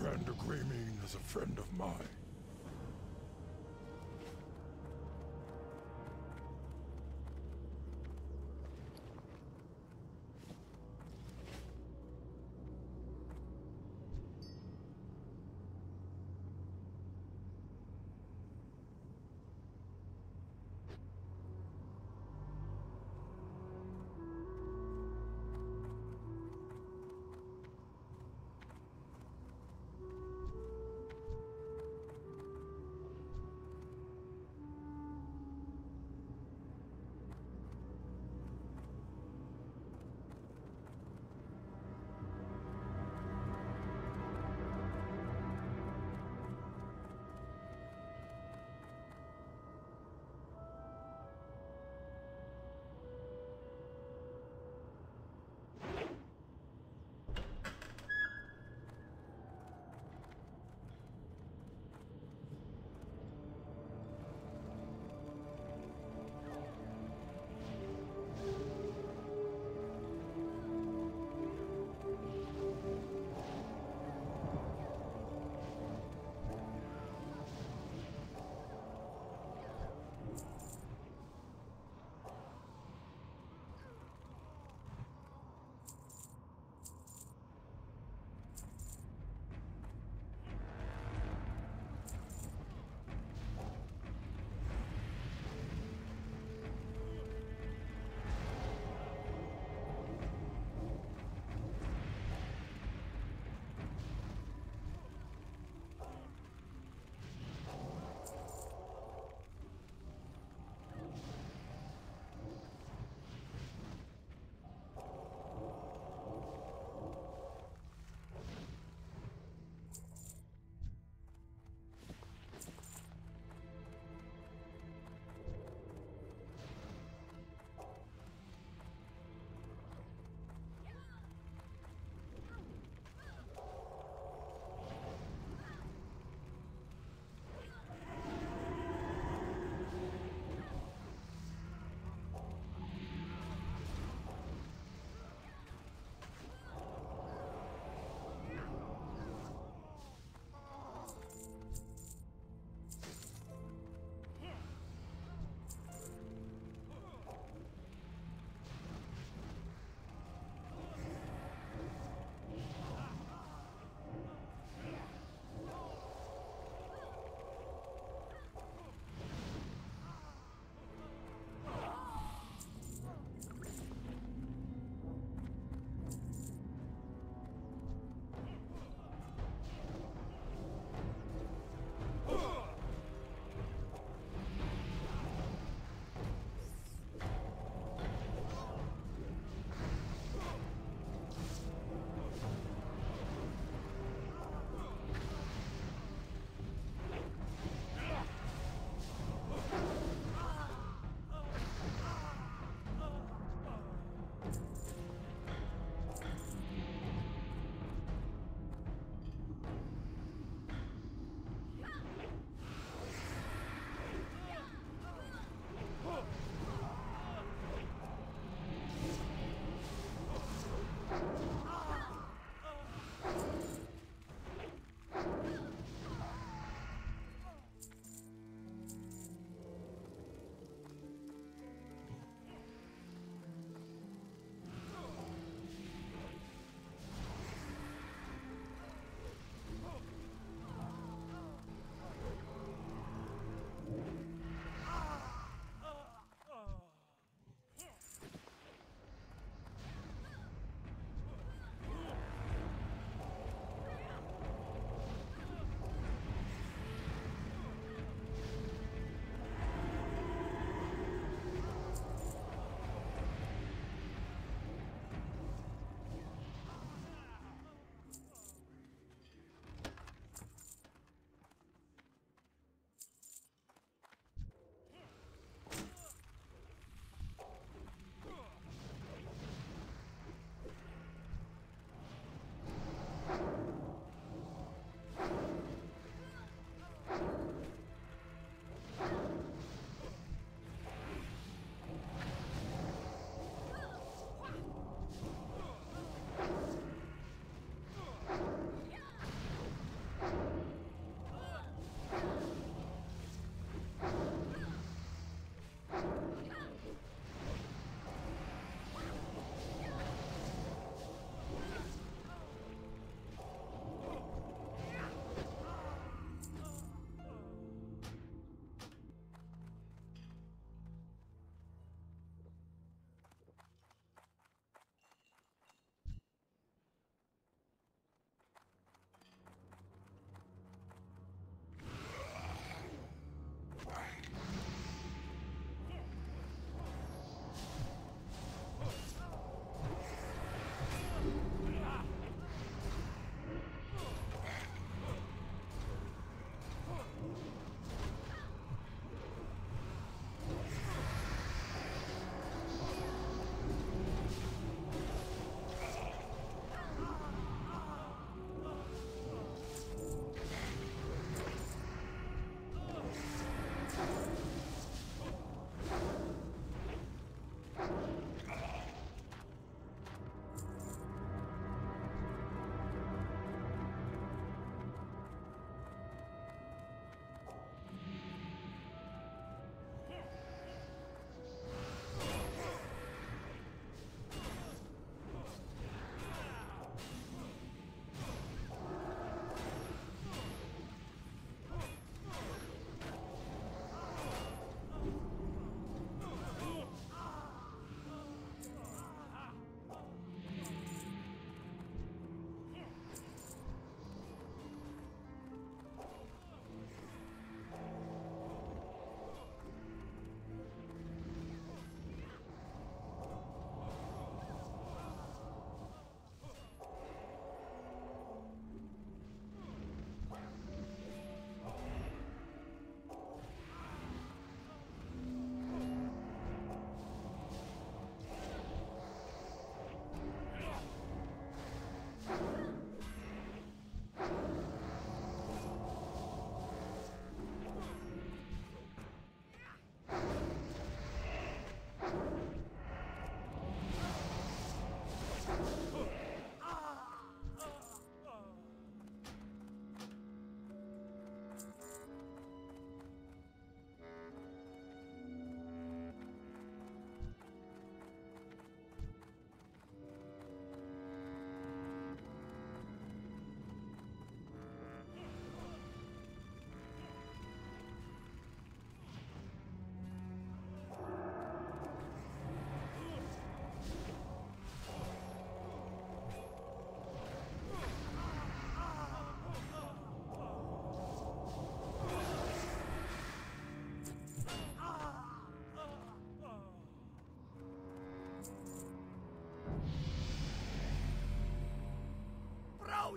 friend Agreeming is a friend of mine.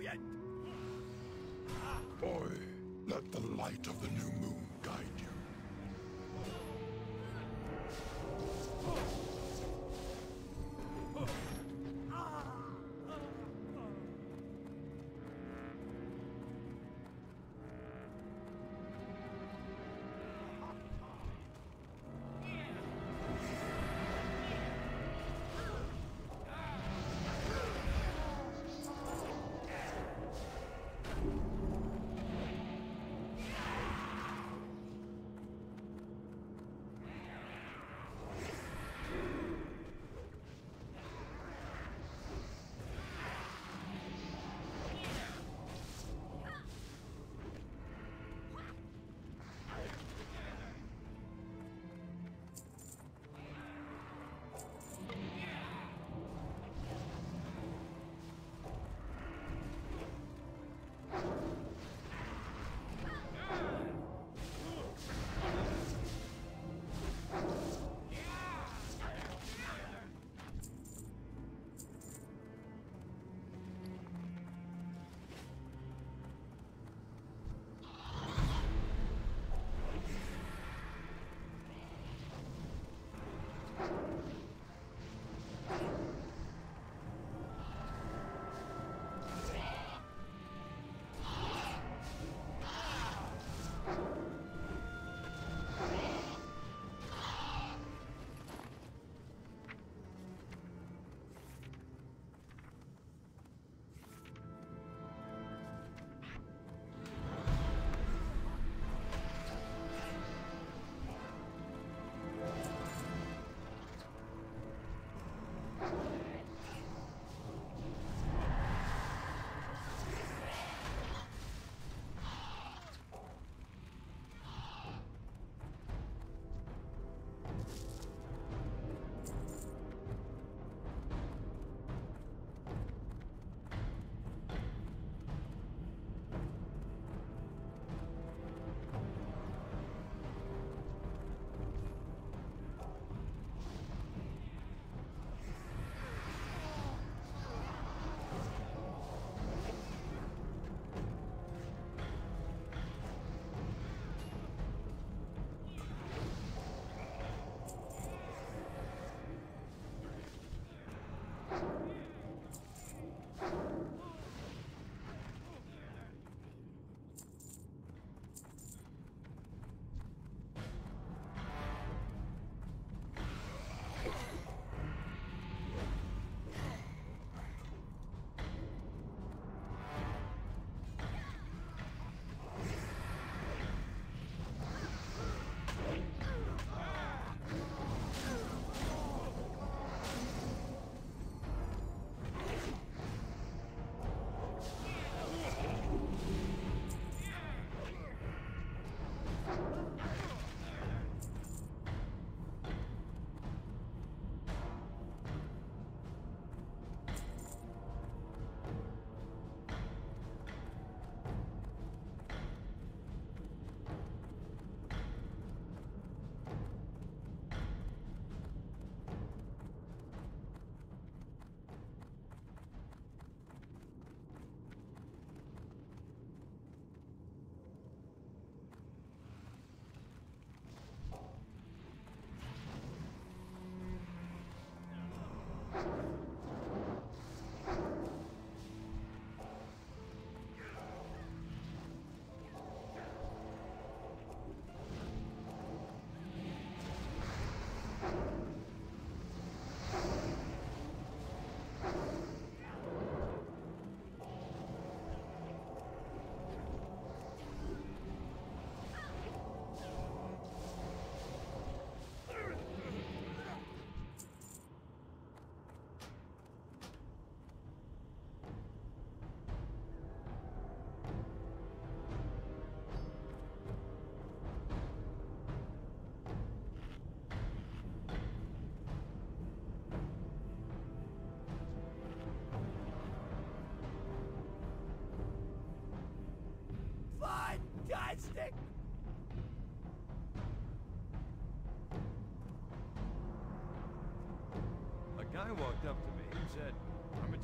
yet. Boy, let the light of the new moon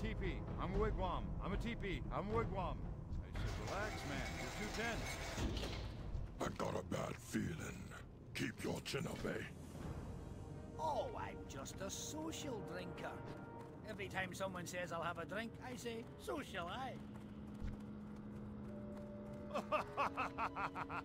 teepee, I'm a wigwam, I'm a teepee, I'm a wigwam. I said, Relax, man. You're too tense. I got a bad feeling. Keep your chin up, eh? Oh, I'm just a social drinker. Every time someone says I'll have a drink, I say, so shall I. I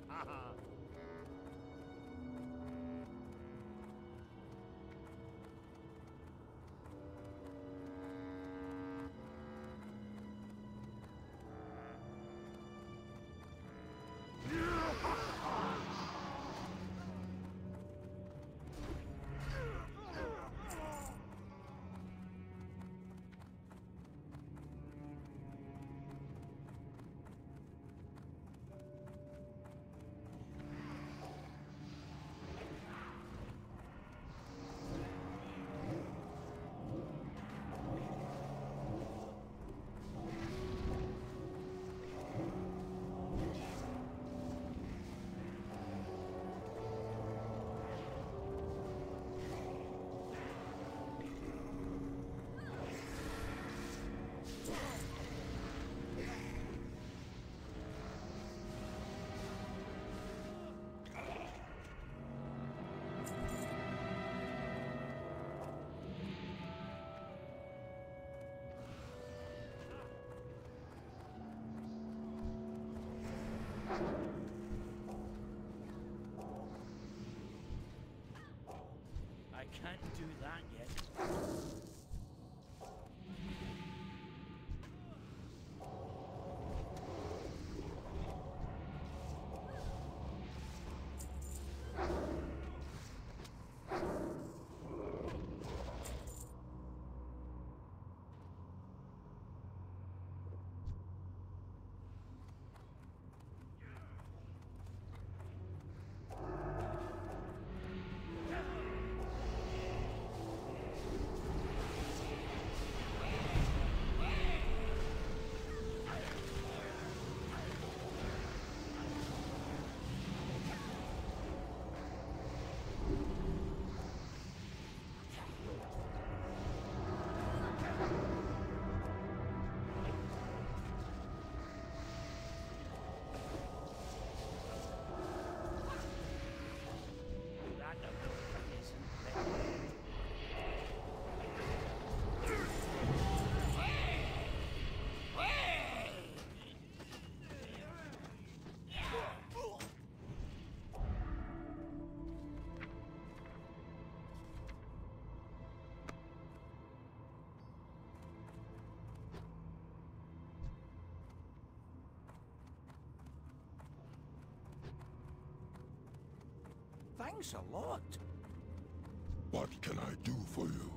can't do Thanks a lot. What can I do for you?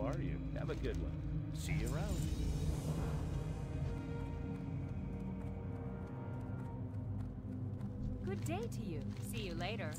How are you? Have a good one. See you around. Good day to you. See you later.